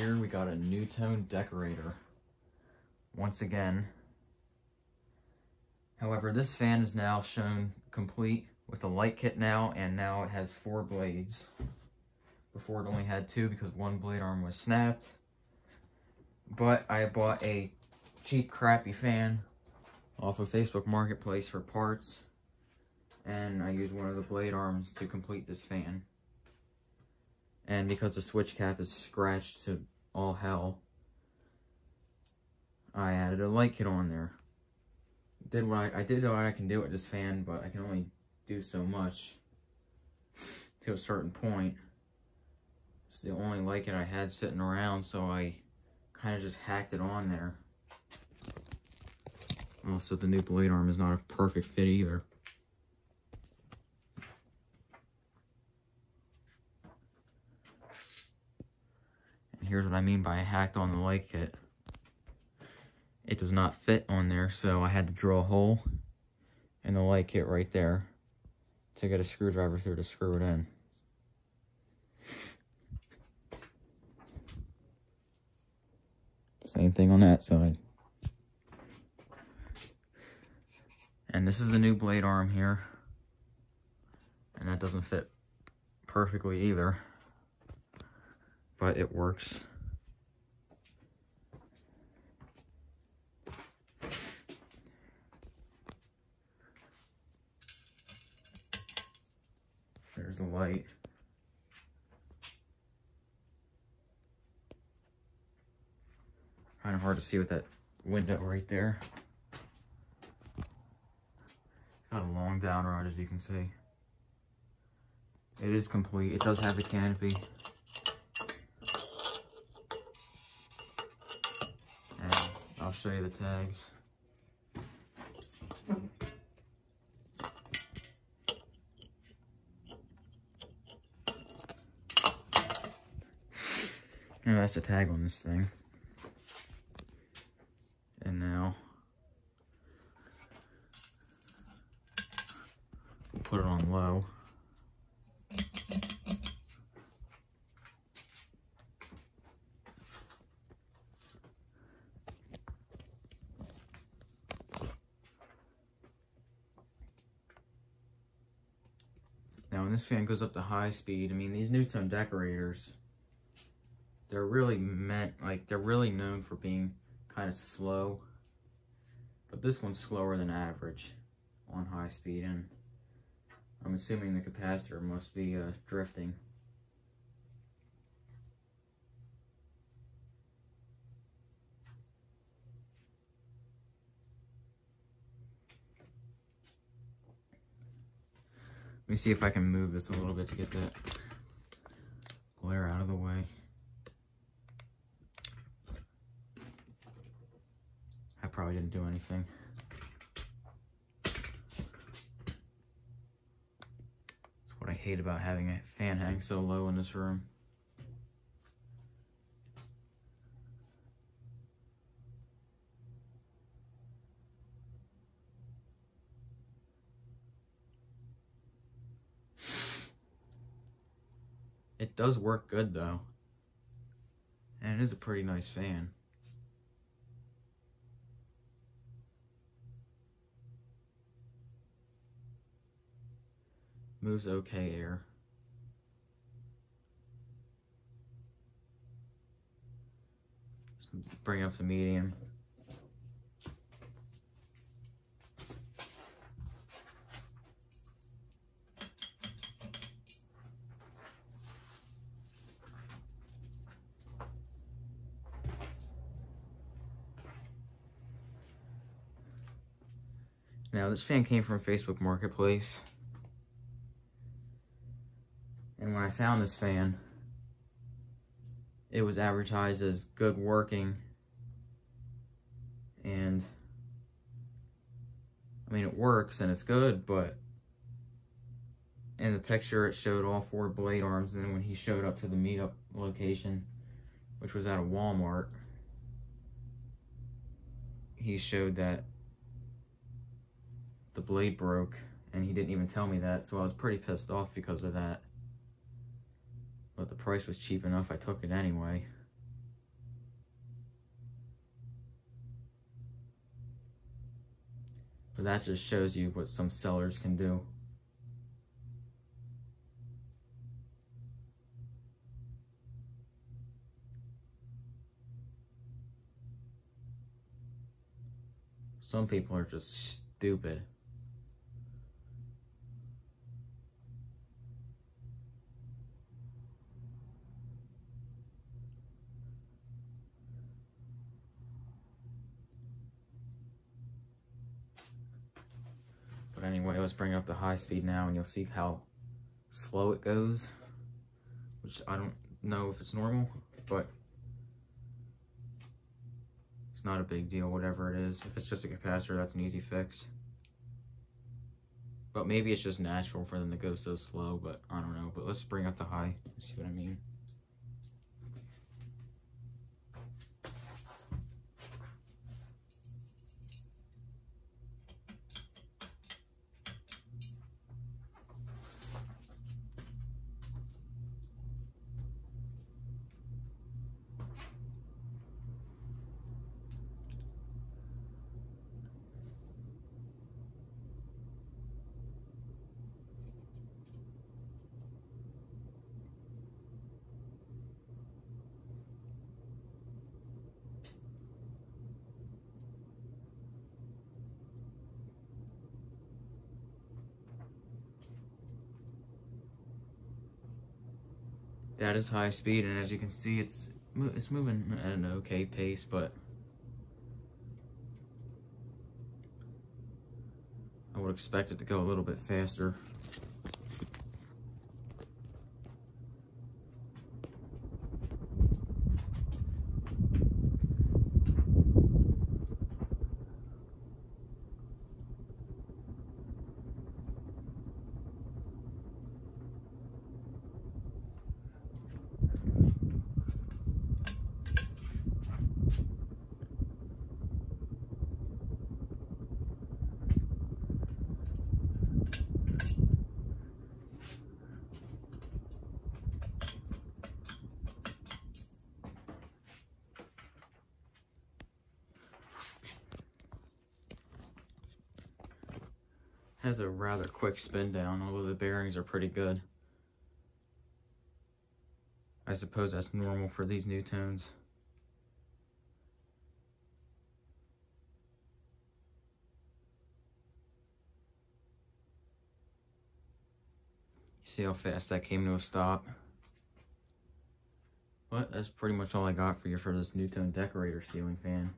Here we got a NuTone decorator. Once again. However, this fan is now shown complete with a light kit now, and now it has four blades. Before it only had two because one blade arm was snapped. But I bought a cheap crappy fan off of Facebook Marketplace for parts. And I used one of the blade arms to complete this fan. And because the switch cap is scratched to all hell, I added a light kit on there. Did what I, I did what I can do with this fan, but I can only do so much to a certain point. It's the only light kit I had sitting around, so I kind of just hacked it on there. Also, the new blade arm is not a perfect fit either. Here's what I mean by I hacked on the light kit. It does not fit on there, so I had to drill a hole in the light kit right there to get a screwdriver through to screw it in. Same thing on that side. And this is the new blade arm here. And that doesn't fit perfectly either. But it works. There's the light. Kind of hard to see with that window right there. It's got a long down rod as you can see. It is complete. It does have a canopy. And I'll show you the tags. And that's the tag on this thing. And now put it on low. This fan goes up to high speed, I mean these NuTone decorators, they're really meant, like they're really known for being kind of slow. But this one's slower than average on high speed and I'm assuming the capacitor must be uh, drifting. Me see if I can move this a little bit to get that glare out of the way. I probably didn't do anything. That's what I hate about having a fan hang so low in this room. It does work good though. And it is a pretty nice fan. Moves okay air. Let's bring up to medium. Now this fan came from Facebook Marketplace. And when I found this fan, it was advertised as good working. And I mean, it works and it's good, but in the picture, it showed all four blade arms. And then when he showed up to the meetup location, which was at a Walmart, he showed that the blade broke and he didn't even tell me that, so I was pretty pissed off because of that. But the price was cheap enough, I took it anyway. But that just shows you what some sellers can do. Some people are just stupid. But anyway, let's bring up the high speed now and you'll see how slow it goes. Which I don't know if it's normal, but it's not a big deal, whatever it is. If it's just a capacitor, that's an easy fix. But maybe it's just natural for them to go so slow, but I don't know. But let's bring up the high, see what I mean. That is high speed, and as you can see, it's it's moving at an okay pace, but I would expect it to go a little bit faster. Has a rather quick spin down, although the bearings are pretty good. I suppose that's normal for these NuTones. See how fast that came to a stop? But that's pretty much all I got for you for this NuTone decorator ceiling fan.